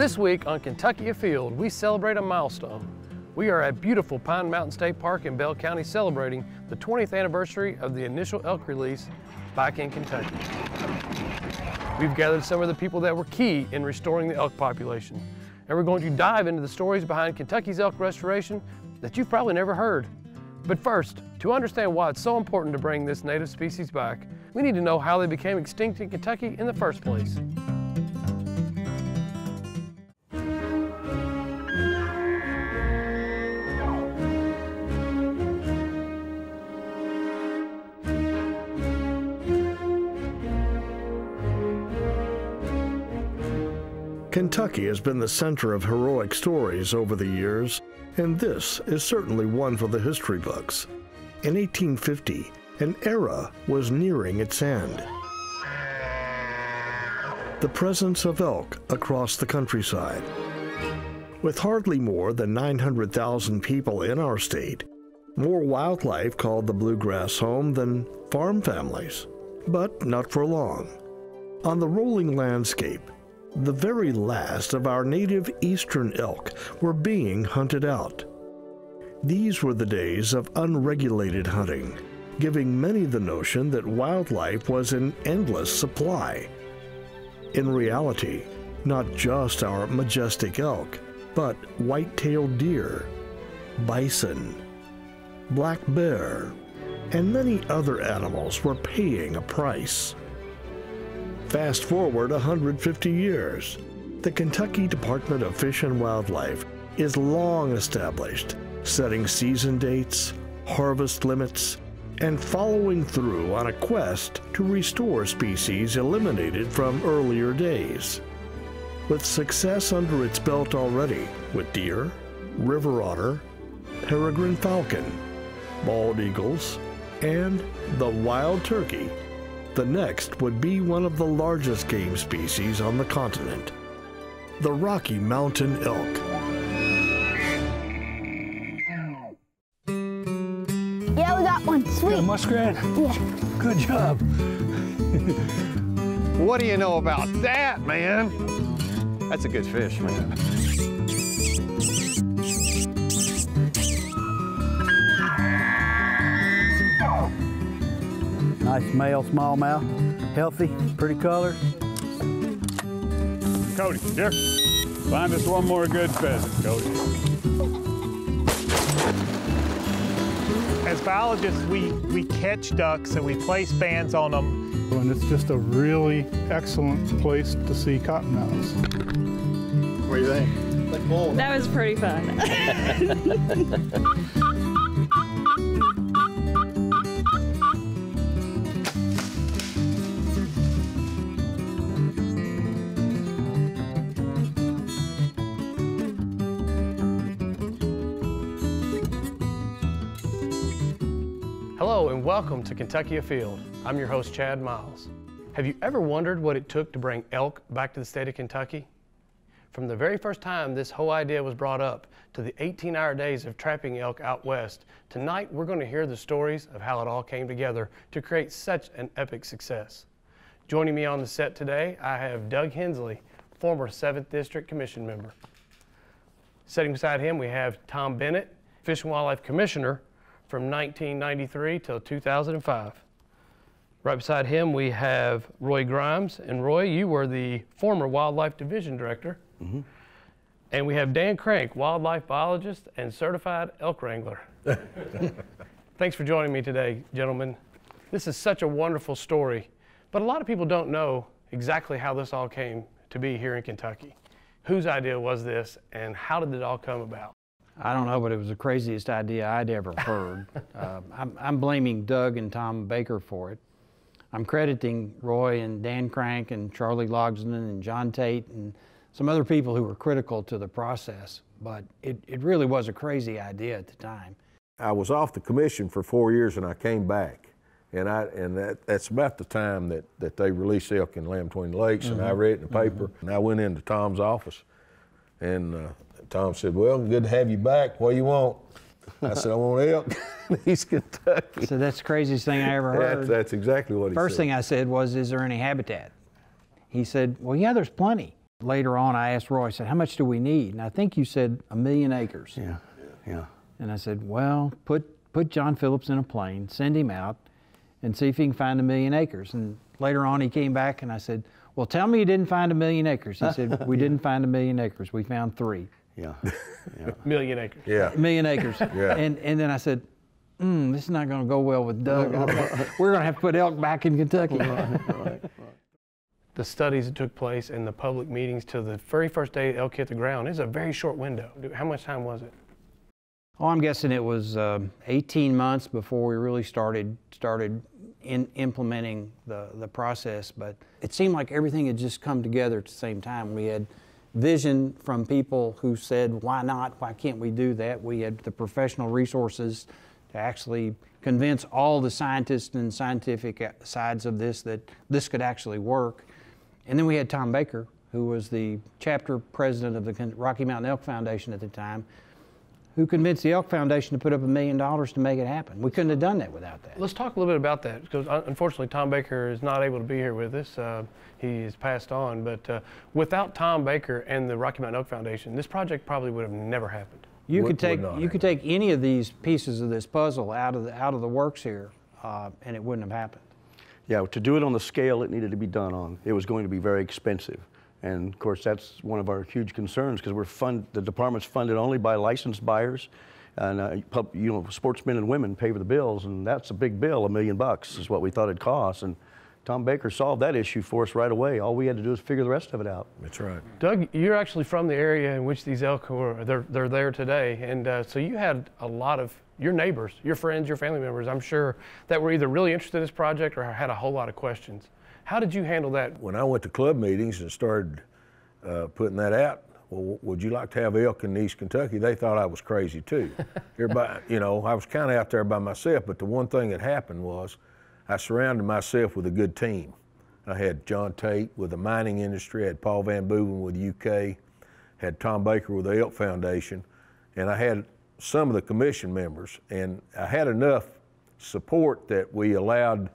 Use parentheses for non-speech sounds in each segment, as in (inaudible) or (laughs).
This week on Kentucky Afield, we celebrate a milestone. We are at beautiful Pine Mountain State Park in Bell County celebrating the 20th anniversary of the initial elk release back in Kentucky. We've gathered some of the people that were key in restoring the elk population, and we're going to dive into the stories behind Kentucky's elk restoration that you've probably never heard. But first, to understand why it's so important to bring this native species back, we need to know how they became extinct in Kentucky in the first place. Kentucky has been the center of heroic stories over the years, and this is certainly one for the history books. In 1850, an era was nearing its end. The presence of elk across the countryside. With hardly more than 900,000 people in our state, more wildlife called the bluegrass home than farm families. But not for long. On the rolling landscape, the very last of our native eastern elk were being hunted out. These were the days of unregulated hunting, giving many the notion that wildlife was in endless supply. In reality, not just our majestic elk, but white-tailed deer, bison, black bear, and many other animals were paying a price. Fast forward 150 years. The Kentucky Department of Fish and Wildlife is long established, setting season dates, harvest limits, and following through on a quest to restore species eliminated from earlier days. With success under its belt already with deer, river otter, peregrine falcon, bald eagles, and the wild turkey, the next would be one of the largest game species on the continent, the Rocky Mountain elk. Yeah, we got one. Sweet. Got a muskrat? Yeah. Good job. What do you know about that, man? That's a good fish, man. Nice male smallmouth, healthy, pretty color. Cody, here. Find us one more good pheasant, Cody. As biologists, we, we catch ducks and we place bands on them. And it's just a really excellent place to see cottonmouths. What do you think? That was pretty fun. (laughs) welcome to Kentucky Afield. I'm your host, Chad Miles. Have you ever wondered what it took to bring elk back to the state of Kentucky? From the very first time this whole idea was brought up to the 18 hour days of trapping elk out west, tonight we're going to hear the stories of how it all came together to create such an epic success. Joining me on the set today, I have Doug Hensley, former 7th District Commission member. Sitting beside him, we have Tom Bennett, Fish and Wildlife Commissioner from 1993 till 2005. Right beside him, we have Roy Grimes. And Roy, you were the former Wildlife Division Director. Mm -hmm. And we have Dan Crank, wildlife biologist and certified elk wrangler. (laughs) Thanks for joining me today, gentlemen. This is such a wonderful story, but a lot of people don't know exactly how this all came to be here in Kentucky. Whose idea was this, and how did it all come about? I don't know, but it was the craziest idea I'd ever heard. uh, (laughs) I'm, I'm blaming Doug and Tom Baker for it. I'm crediting Roy and Dan Crank and Charlie Logsdon and John Tate and some other people who were critical to the process. But it, it really was a crazy idea at the time. I was off the commission for four years and I came back. And I and that, that's about the time that, that they released elk in Land Between Lakes and I read it in the paper and I went into Tom's office and uh, Tom said, Well, good to have you back. What do you want? I said, I want elk in East Kentucky. So that's the craziest thing I ever heard. That's, that's exactly what he First said. thing I said was, Is there any habitat? He said, Well, yeah, there's plenty. Later on, I asked Roy, I said, How much do we need? And I think you said a million acres. Yeah, yeah. And I said, Well, put, put John Phillips in a plane, send him out, and see if he can find a million acres. And later on, he came back and I said, Well, tell me you didn't find a million acres. He said, (laughs) We didn't find a million acres. We found three. Yeah. (laughs) yeah. Million acres. Yeah. Million acres. (laughs) Yeah. And, and then I said, mm, This is not going to go well with Doug. (laughs) We're going to have to put elk back in Kentucky. right. the studies that took place and the public meetings to the very first day elk hit the ground is a very short window. How much time was it? Oh, I'm guessing it was uh, 18 months before we really started started in implementing the the process. But it seemed like everything had just come together at the same time. We had vision from people who said, "Why not? Why can't we do that?" We had the professional resources to actually convince all the scientists and scientific sides of this that this could actually work. And then we had Tom Baker, who was the chapter president of the Rocky Mountain Elk Foundation at the time, who convinced the Elk Foundation to put up a million dollars to make it happen. We couldn't have done that without that. Let's talk a little bit about that because uh, unfortunately Tom Baker is not able to be here with us. Uh, he has passed on, but uh, without Tom Baker and the Rocky Mountain Elk Foundation, this project probably would have never happened. You Would- could take would not you could take any of these pieces of this puzzle out of the out of the works here, uh, and it wouldn't have happened. Yeah, to do it on the scale it needed to be done on, it was going to be very expensive. And of course, that's one of our huge concerns because we're fund, the department's funded only by licensed buyers. And, uh, pub, you know, sportsmen and women pay for the bills, and that's a big bill, a million bucks is what we thought it'd cost. And Tom Baker solved that issue for us right away. All we had to do was figure the rest of it out. That's right. Doug, you're actually from the area in which these elk were. They're, they're there today, and uh, so you had a lot of your neighbors, your friends, your family members. I'm sure that were either really interested in this project or had a whole lot of questions. How did you handle that? When I went to club meetings and started uh, putting that out, well, would you like to have elk in East Kentucky? They thought I was crazy too. (laughs) Everybody, you know, I was kind of out there by myself, but the one thing that happened was I surrounded myself with a good team. I had John Tate with the mining industry, I had Paul Van Boeven with UK, had Tom Baker with the Elk Foundation, and I had some of the commission members, and I had enough support that we allowed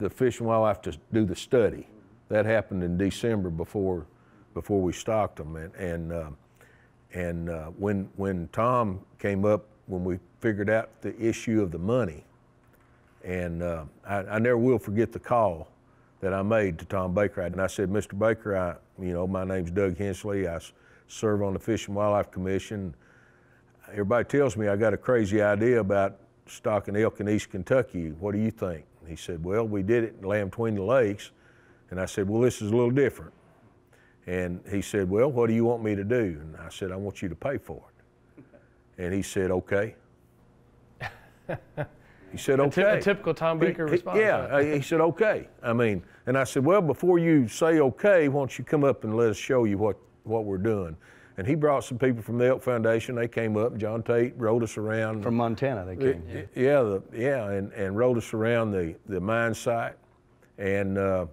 the Fish and Wildlife to do the study. That happened in December before before we stocked them, and and uh, and uh, when when Tom came up when we figured out the issue of the money, and uh, I, I never will forget the call that I made to Tom Baker, and I said, Mr. Baker, I you know my name's Doug Hensley, I serve on the Fish and Wildlife Commission. Everybody tells me I got a crazy idea about stocking elk in East Kentucky. What do you think? He said, Well, we did it in Land Between the Lakes. And I said, Well, this is a little different. And he said, Well, what do you want me to do? And I said, I want you to pay for it. And he said, Okay. He said, Okay. a typical Tom Baker he- response, Yeah, he said, Okay. I mean, and I said, Well, before you say okay, why don't you come up and let us show you what, what we're doing? And he brought some people from the Elk Foundation. They came up. John Tate rode us around. From Montana, they came. Y- Yeah, the, yeah, and, and rode us around the, the mine site, and uh,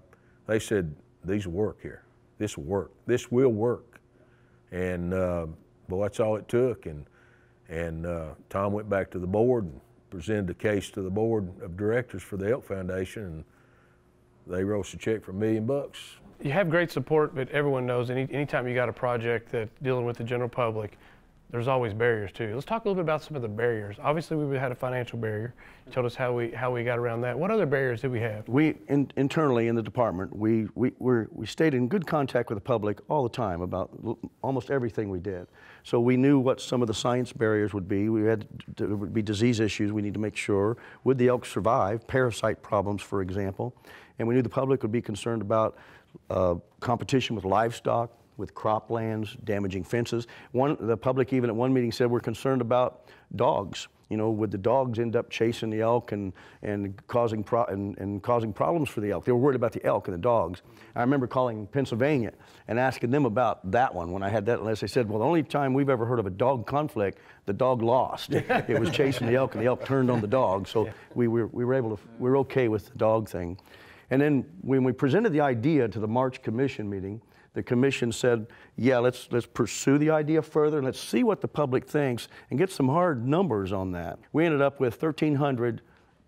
they said these work here. This will work. This will work, and uh, boy, that's all it took. And and uh, Tom went back to the board and presented the case to the board of directors for the Elk Foundation, and they wrote us a check for a million bucks. You have great support, but everyone knows any, anytime you got a project that dealing with the general public, there's always barriers too. Let's talk a little bit about some of the barriers. Obviously, we had a financial barrier. You told us how we how we got around that. What other barriers did we have? We in, internally in the department, we we we're, we stayed in good contact with the public all the time about almost everything we did. So we knew what some of the science barriers would be. We had there would be disease issues. We need to make sure would the elk survive parasite problems, for example, and we knew the public would be concerned about uh, competition with livestock, with croplands, damaging fences. One, the public even at one meeting said we're concerned about dogs. You know, would the dogs end up chasing the elk and, and, causing pro- and, and causing problems for the elk? They were worried about the elk and the dogs. I remember calling Pennsylvania and asking them about that one when I had that list. They said, well, the only time we've ever heard of a dog conflict, the dog lost. (laughs) it was chasing the elk and the elk turned on the dog. So we, were, we were able to, we were okay with the dog thing. And then when we presented the idea to the March Commission meeting, the commission said, yeah, let's, let's pursue the idea further and let's see what the public thinks and get some hard numbers on that. We ended up with 1,300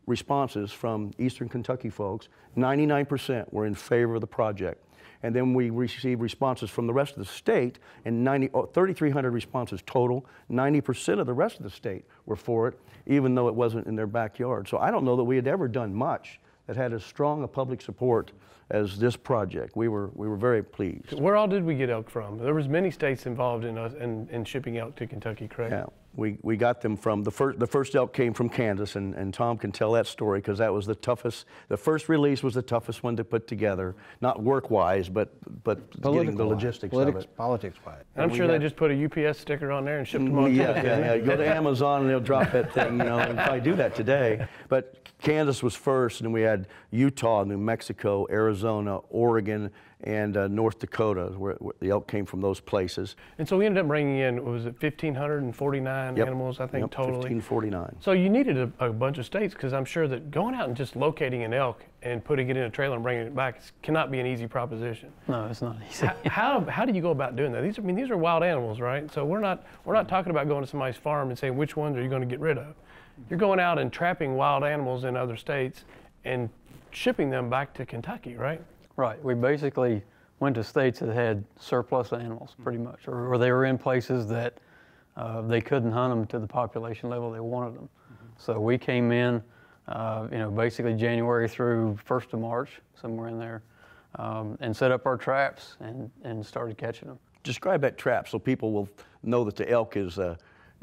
responses from Eastern Kentucky folks. 99% were in favor of the project. And then we received responses from the rest of the state, and 90, oh, 3,300 responses total. 90% of the rest of the state were for it, even though it wasn't in their backyard. So I don't know that we had ever done much that had as strong a public support as this project. We were, we were very pleased. Where all did we get elk from? There was many states involved in, us, in, in shipping elk to Kentucky, correct? Yeah, we, we got them from, the first, the first elk came from Kansas, and, and Tom can tell that story because that was the toughest, the first release was the toughest one to put together, not work-wise, but, but getting the logistics politics, of it. Politics-wise. And I'm we sure they just put a UPS sticker on there and shipped them mm, on. Yeah, to yeah, yeah. Go to (laughs) Amazon and they'll drop that thing, you know, and probably do that today. But Kansas was first, and we had Utah, New Mexico, Arizona, Oregon, and uh, North Dakota, where, where the elk came from those places. And so we ended up bringing in, what was it 1,549 Yep. animals, I think, Yep, totally. 1549. So you needed a, a bunch of states because I'm sure that going out and just locating an elk and putting it in a trailer and bringing it back cannot be an easy proposition. No, it's not easy. how, how how do you go about doing that? These I mean these are wild animals, right? So we're not we're not talking about going to somebody's farm and saying which ones are you going to get rid of. You're going out and trapping wild animals in other states and shipping them back to Kentucky, right? Right. We basically went to states that had surplus animals, pretty much, or, or they were in places that uh, they couldn't hunt them to the population level they wanted them. So we came in, uh, you know, basically January through 1st of March, somewhere in there, um, and set up our traps and, and started catching them. Describe that trap so people will know that the elk is uh,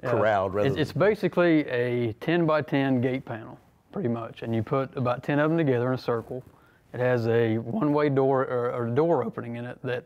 corralled rather It- than It's basically a 10 by 10 gate panel, pretty much, and you put about 10 of them together in a circle. It has a one-way door or, or door opening in it that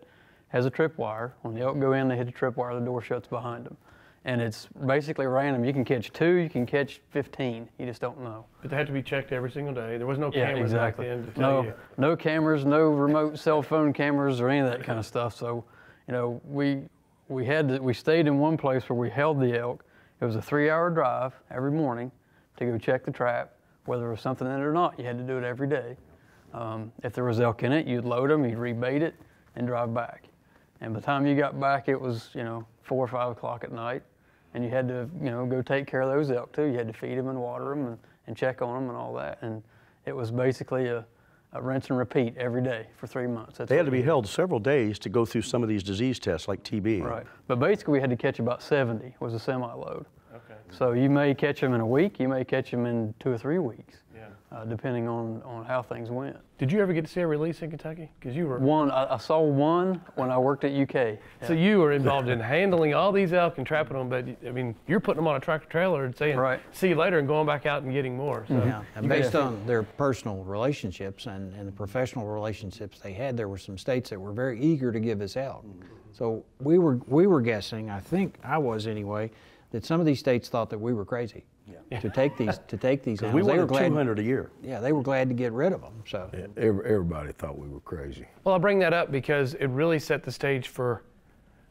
has a tripwire. When the elk go in, they hit the tripwire, the door shuts behind them. And it's basically random. You can catch two, you can catch 15. You just don't know. But they had to be checked every single day. There was no Yeah, cameras exactly. back then to tell No, you. no cameras, no remote cell phone cameras or any of that kind of stuff. So, you know, we we had to, we stayed in one place where we held the elk. It was a three-hour drive every morning to go check the trap, whether there was something in it or not. You had to do it every day. Um, if there was elk in it, you'd load them, you'd rebait it, and drive back. And by the time you got back, it was you know four or five o'clock at night, and you had to you know go take care of those elk too. You had to feed them and water them and, and check on them and all that. And it was basically a, a rinse and repeat every day for three months. That's They had to be did. held several days to go through some of these disease tests like TB. Right. But basically, we had to catch about 70 was a semi-load. Okay. So you may catch them in a week, you may catch them in two or three weeks, Yeah. Uh, depending on, on how things went. Did you ever get to see a release in Kentucky? Because you were One, I, I saw one when I worked at UK. So you were involved in handling all these elk and trapping them, but I mean, you're putting them on a tractor trailer and saying, Right. "See you later," and going back out and getting more. So Yeah, and based on their personal relationships and, and the professional relationships they had, there were some states that were very eager to give us elk. So we were we were guessing, I think I was anyway, that some of these states thought that we were crazy to take these to take these (laughs) We animals. they were wanted glad, 200 a year. Yeah, they were glad to get rid of them. So Yeah, everybody thought we were crazy. Well, I bring that up because it really set the stage for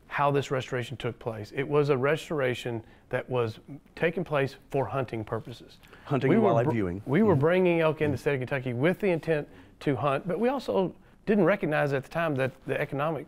how this restoration took place. It was a restoration that was taking place for hunting purposes. Hunting we and were wildlife br- viewing. We were mm-hmm. bringing elk into mm-hmm. the state of Kentucky with the intent to hunt, but we also didn't recognize at the time that the economic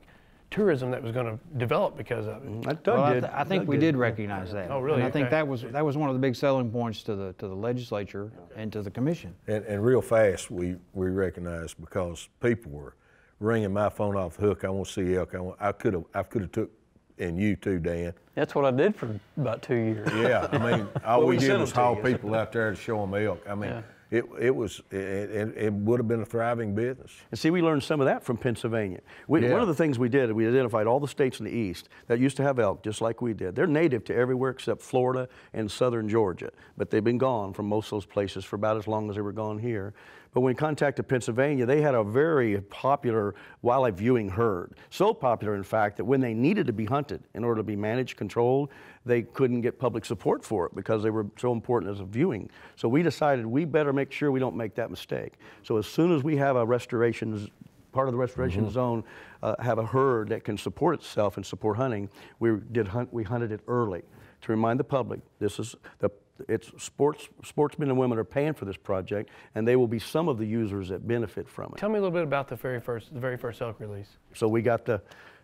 tourism that was going to develop because of it. Doug well, I, th- I think Doug we did. did recognize that. Oh, really? And I think Okay. that was that was one of the big selling points to the to the legislature and to the commission. And, and real fast, we, we recognized because people were ringing my phone off the hook. I want to see elk. I, want, I could have I could have took, and you too, Dan. That's what I did for about two years. Yeah, I mean, all Well, we, we did was them haul people out there to show them elk. I mean, Yeah. It, it was it, it, would have been a thriving business. And see, we learned some of that from Pennsylvania. We, Yeah. One of the things we did, we identified all the states in the East that used to have elk, just like we did. They're native to everywhere except Florida and southern Georgia, but they've been gone from most of those places for about as long as they were gone here. But when we contacted Pennsylvania, they had a very popular wildlife viewing herd. So popular, in fact, that when they needed to be hunted in order to be managed, controlled, they couldn't get public support for it because they were so important as a viewing. So we decided we better make sure we don't make that mistake. So as soon as we have a restoration part of the restoration zone uh, have a herd that can support itself and support hunting, we did hunt. We hunted it early to remind the public this is the it's sports sportsmen and women are paying for this project, and they will be some of the users that benefit from it. Tell me a little bit about the very first the very first elk release. So we got the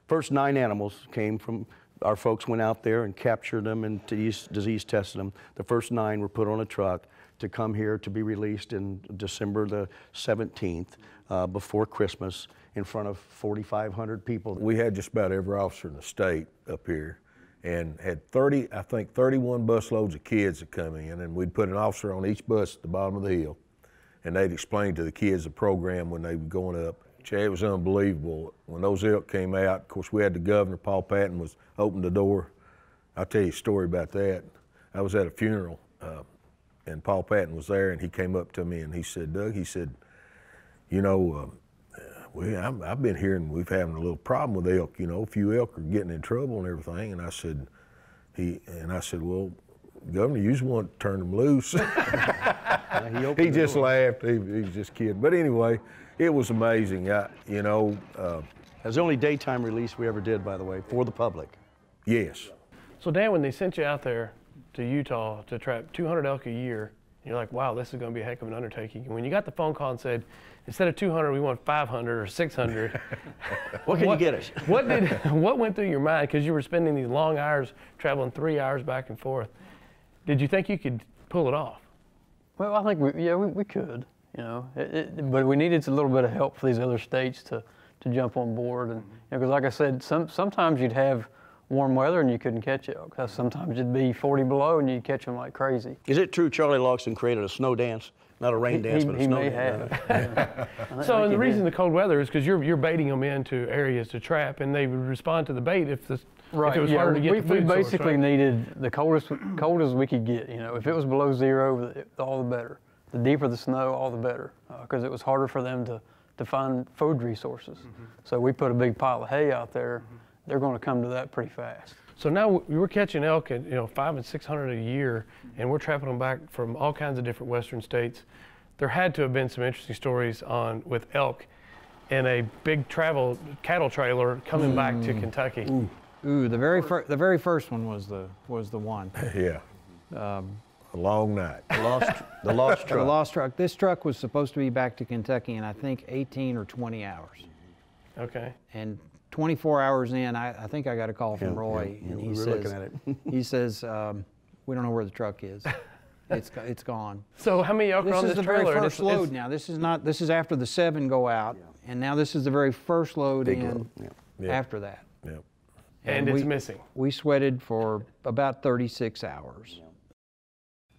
first nine animals came from our folks went out there and captured them and disease, disease tested them. The first nine were put on a truck, to come here to be released in December the 17th uh, before Christmas in front of 4,500 people. We had just about every officer in the state up here and had 30, I think 31 bus loads of kids that come in and we'd put an officer on each bus at the bottom of the hill and they'd explain to the kids the program when they were going up. Chad, it was unbelievable. When those elk came out, of course we had the governor, Paul Patton was opened the door. I'll tell you a story about that. I was at a funeral uh, and Paul Patton was there and he came up to me and he said, Doug, he said, you know, uh, we, I'm, I've been hearing we've having a little problem with elk. You know, a few elk are getting in trouble and everything. And I said, he and I said, well, Governor, you just want to turn them loose. (laughs) he, he just laughed. He, he, was just kidding. But anyway, it was amazing. I, you know, uh, it was the only daytime release we ever did, by the way, for the public. Yes. So Dan, when they sent you out there to Utah to trap 200 elk a year, you're like, wow, this is going to be a heck of an undertaking. And when you got the phone call and said, instead of 200, we want 500 or 600, (laughs) (laughs) what can what, you get us? (laughs) what did what went through your mind? Because you were spending these long hours traveling three hours back and forth. Did you think you could pull it off? Well, I think we, yeah, we, we could, you know, it, it, but we needed a little bit of help for these other states to, to jump on board. And because, you know, like I said, some, sometimes you'd have warm weather and you couldn't catch elk. Because sometimes it'd be 40 below and you'd catch them like crazy. Is it true Charlie Logsdon created a snow dance? Not a rain he, dance, he, but a he snow may dance. have. (laughs) so, and the reason did. the cold weather is because you're you're baiting them into areas to trap, and they would respond to the bait if the right. if it was yeah, harder to get we, the food we basically source, right? needed the coldest coldest we could get. You know, if it was below zero, all the better. The deeper the snow, all the better, because uh, it was harder for them to to find food resources. Mm-hmm. So we put a big pile of hay out there. Mm-hmm. They're going to come to that pretty fast. So now we're catching elk at you know five and six hundred a year, and we're trapping them back from all kinds of different western states. There had to have been some interesting stories on with elk in a big travel cattle trailer coming mm. back to mm. Kentucky. Ooh. Ooh, the very first the very first one was the was the one. (laughs) yeah. Um, a long night. The lost, the lost (laughs) truck. The lost truck. This truck was supposed to be back to Kentucky in I think 18 or 20 hours. Okay. And 24 hours in, I, I think I got a call from yeah, Roy, yeah, and he we says, (laughs) he says, um, we don't know where the truck is. It's it's gone. (laughs) So how many elk this are on is this the trailer? very first it's, load it's, now. This is not. This is after the seven go out, yeah. and now this is the very first load Big in load. Yeah. after that. Yep. And, and we, it's missing. We sweated for about 36 hours.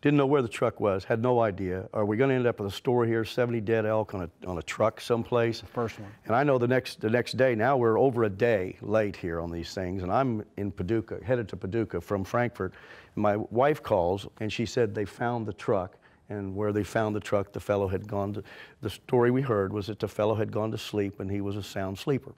Didn't know where the truck was, had no idea. Are we going to end up with a store here, 70 dead elk on a, on a truck someplace? The first one. And I know the next, the next day, now we're over a day late here on these things, and I'm in Paducah, headed to Paducah from Frankfort. My wife calls, and she said they found the truck, and where they found the truck, the fellow had gone to, the story we heard was that the fellow had gone to sleep, and he was a sound sleeper.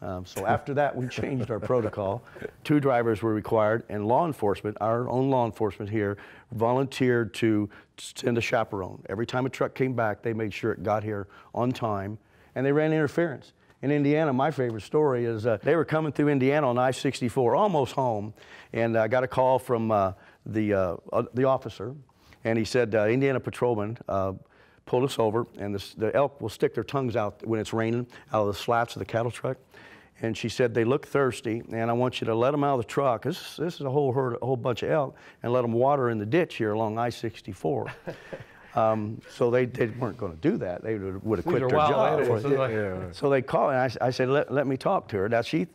Um, so after that, we changed our protocol. Two drivers were required, and law enforcement, our own law enforcement here, volunteered to send a chaperone. Every time a truck came back, they made sure it got here on time, and they ran interference. In Indiana, my favorite story is uh, they were coming through Indiana on I-64, almost home, and I got a call from uh, the, uh, uh the officer, and he said, uh, Indiana patrolman, uh, pulled us over, and the, the elk will stick their tongues out when it's raining out of the slats of the cattle truck and she said they look thirsty, and I want you to let them out of the truck. This, this is a whole herd, a whole bunch of elk, and let them water in the ditch here along I-64. (laughs) um, so they, they weren't going to do that. They would, would have quit their job. yeah. So they called, and I, I said, let, let me talk to her. Now she,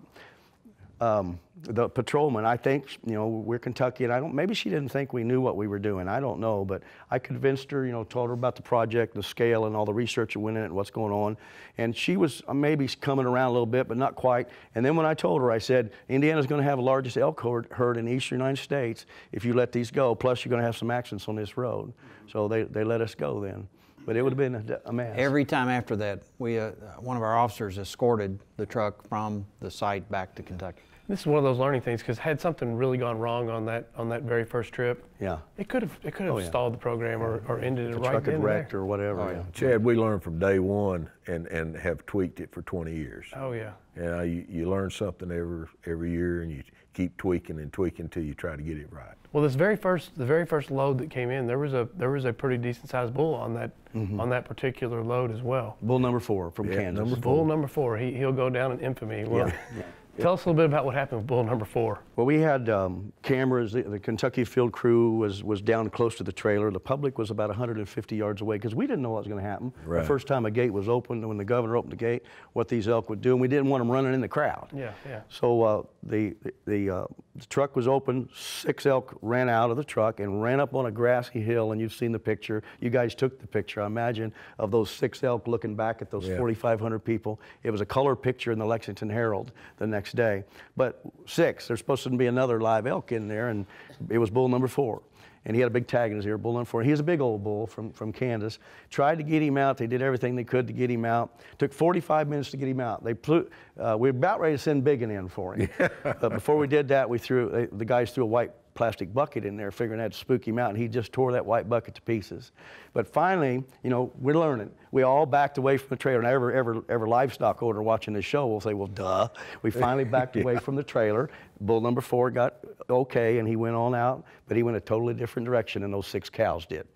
um, the patrolman, I think, you know, we're Kentucky, and I don't, maybe she didn't think we knew what we were doing. I don't know, but I convinced her, you know, told her about the project, the scale, and all the research that went in it, and what's going on. And she was uh, maybe coming around a little bit, but not quite. And then when I told her, I said, Indiana's going to have the largest elk herd in the eastern United States if you let these go, plus you're going to have some accidents on this road. So they, they let us go then. But it would have been a, a mess. Every time after that, we, uh, one of our officers escorted the truck from the site back to Kentucky. This is one of those learning things because had something really gone wrong on that on that very first trip, yeah, it could have it could have oh, yeah. stalled the program or, or ended the it right truck had wrecked or whatever. Oh, yeah. Chad, we learned from day one and, and have tweaked it for 20 years. Oh yeah. And you, you learn something every every year and you keep tweaking and tweaking until you try to get it right. Well, this very first the very first load that came in, there was a there was a pretty decent sized bull on that mm-hmm. on that particular load as well. Bull number four from yeah, Kansas. Number bull number four. He he'll go down in infamy. Well, yeah. yeah. Tell us a little bit about what happened with bull number four. Well, we had um, cameras. The, the, Kentucky field crew was, was down close to the trailer. The public was about 150 yards away because we didn't know what was going to happen. Right. The first time a gate was opened, when the governor opened the gate, what these elk would do, and we didn't want them running in the crowd. Yeah, yeah. So uh, the, the, uh, the truck was open. Six elk ran out of the truck and ran up on a grassy hill, and you've seen the picture. You guys took the picture, I imagine, of those six elk looking back at those Yeah. 4,500 people. It was a color picture in the Lexington Herald the next day. But six, there's supposed to be another live elk in there, and it was bull number four. And he had a big tag in his ear, bull number four. He was a big old bull from, from Kansas. Tried to get him out. They did everything they could to get him out. Took 45 minutes to get him out. They flew, uh, we were about ready to send Biggin in for him. (laughs) but before we did that, we threw, they, the guys threw a white plastic bucket in there, figuring that'd spook him out, and he just tore that white bucket to pieces. But finally, you know, we're learning. We all backed away from the trailer. And every, every, every livestock owner watching this show will say, well, duh. We finally (laughs) backed away from the trailer. Bull number four got okay, and he went on out, but he went a totally different direction than those six cows did.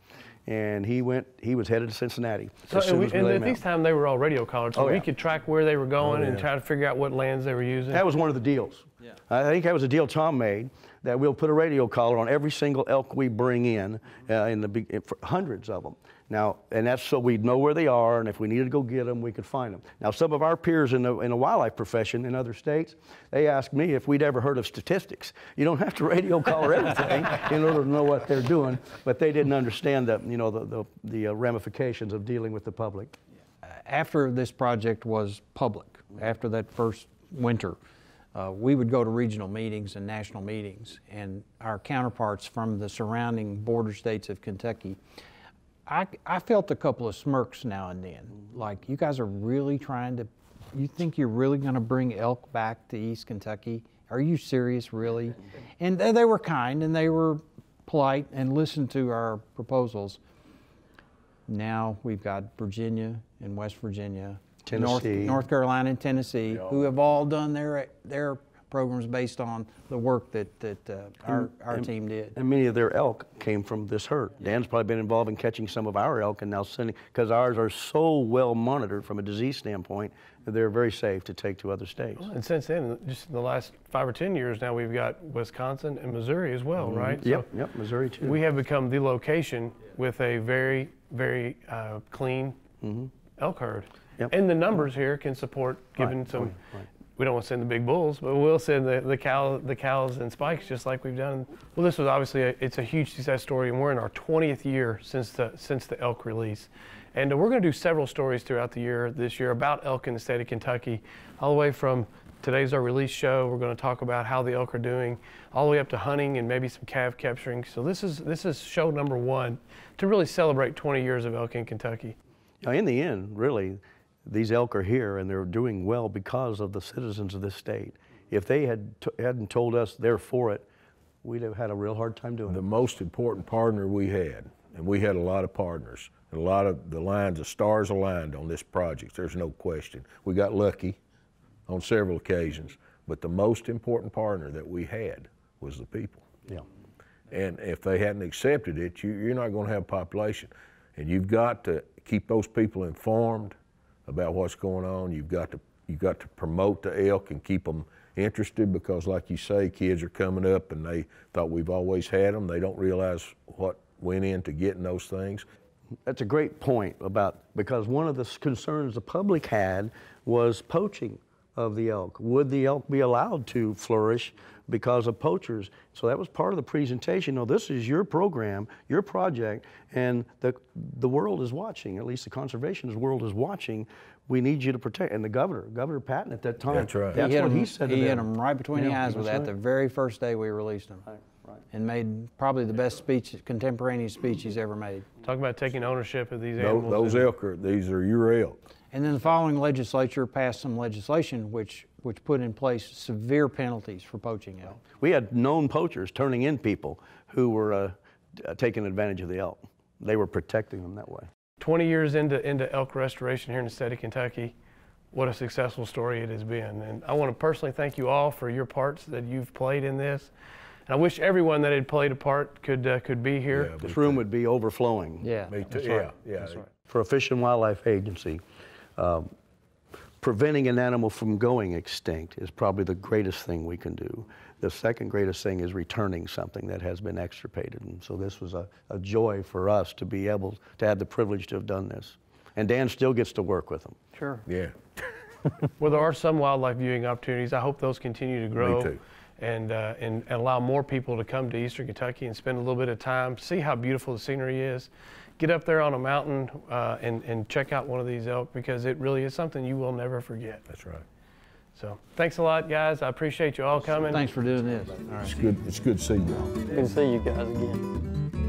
And he went, he was headed to Cincinnati. So, as soon and, we, as we and at him out. these time they were all radio collared, so Oh, we could track where they were going oh, and yeah. try to figure out what lands they were using. That was one of the deals. Yeah. I think that was a deal Tom made that we'll put a radio collar on every single elk we bring in, uh, in the big, for hundreds of them. Now, and that's so we'd know where they are, and if we needed to go get them, we could find them. Now, some of our peers in the, in the wildlife profession in other states, they asked me if we'd ever heard of statistics. You don't have to radio collar everything (laughs) in order to know what they're doing, but they didn't understand the, you know, the, the, the uh, ramifications of dealing with the public. after this project was public, after that first winter, uh, we would go to regional meetings and national meetings, and our counterparts from the surrounding border states of Kentucky, I, I felt a couple of smirks now and then. Like, you guys are really trying to, you think you're really going to bring elk back to East Kentucky? Are you serious, really? (laughs) And they they were kind and they were polite and listened to our proposals. Now we've got Virginia and West Virginia, North, Tennessee. North Carolina and Tennessee, who have all done their their programs based on the work that that uh, our our and- team did. And many of their elk came from this herd. Dan's probably been involved in catching some of our elk and now sending, because ours are so well monitored from a disease standpoint, that they're very safe to take to other states. And since then, just in the last five or 10 years now, we've got Wisconsin and Missouri as well, right? Mm-hmm. Yep, yep, Missouri too. We have become the location with a very, very uh, clean elk herd. Yep. And the numbers here can support giving Right, some. right, right. We don't want to send the big bulls, but we'll send the, the cow the cows and spikes just like we've done. Well, this was obviously a, it's a huge success story, and we're in our 20th year since the since the elk release, and uh, we're going to do several stories throughout the year this year about elk in the state of Kentucky, all the way from today's our release show. We're going to talk about how the elk are doing, all the way up to hunting and maybe some calf capturing. So this is this is show number one to really celebrate 20 years of elk in Kentucky. Now, in the end, really, these elk are here and they're doing well because of the citizens of this state. If they had hadn't told us they're for it, we'd have had a real hard time doing The it. most important partner we had, and we had a lot of partners, and a lot of the lines, the stars aligned on this project, there's no question. We got lucky on several occasions, but the most important partner that we had was the people. Yeah. And if they hadn't accepted it, you, you're not going to have population. And you've got to keep those people informed about what's going on. You've got to you've got to promote the elk and keep them interested because, like you say, kids are coming up and they thought we've always had them. They don't realize what went into getting those things. That's a great point about because one of the concerns the public had was poaching of the elk. Would the elk be allowed to flourish because of poachers? So that was part of the presentation. No, this is your program, your project, and the the world is watching. At least the conservationist world is watching. We need you to protect. And the governor, Governor Patton, at that time, That's right. That's he hit what him, he said to he hit them. him right between the eyes with that's that the very first day we released him, Right, right. and made probably the best speech, contemporaneous speech he's ever made. Talk about taking ownership of these Those, animals. those and- elk are these are your elk. And then the following legislature passed some legislation which which put in place severe penalties for poaching elk. We had known poachers turning in people who were uh, uh, taking advantage of the elk. They were protecting them that way. 20 years into, into elk restoration here in the state of Kentucky, what a successful story it has been. And I want to personally thank you all for your parts that you've played in this. And I wish everyone that had played a part could, uh, could be here. Yeah, This room would be overflowing. Yeah. Me too. That's Yeah, right. yeah. For a Fish and Wildlife Agency, um, preventing an animal from going extinct is probably the greatest thing we can do. The second greatest thing is returning something that has been extirpated. And so this was a, a joy for us to be able to have the privilege to have done this. And Dan still gets to work with them. Sure. Yeah. (laughs) Well, there are some wildlife viewing opportunities. I hope those continue to grow. too. And, uh, and, and allow more people to come to Eastern Kentucky and spend a little bit of time, see how beautiful the scenery is. Get up there on a mountain uh, and, and check out one of these elk because it really is something you will never forget. That's right. So thanks a lot, guys. I appreciate you all coming. Thanks for doing this. It's good. It's good to see y'all. Good to see you guys again.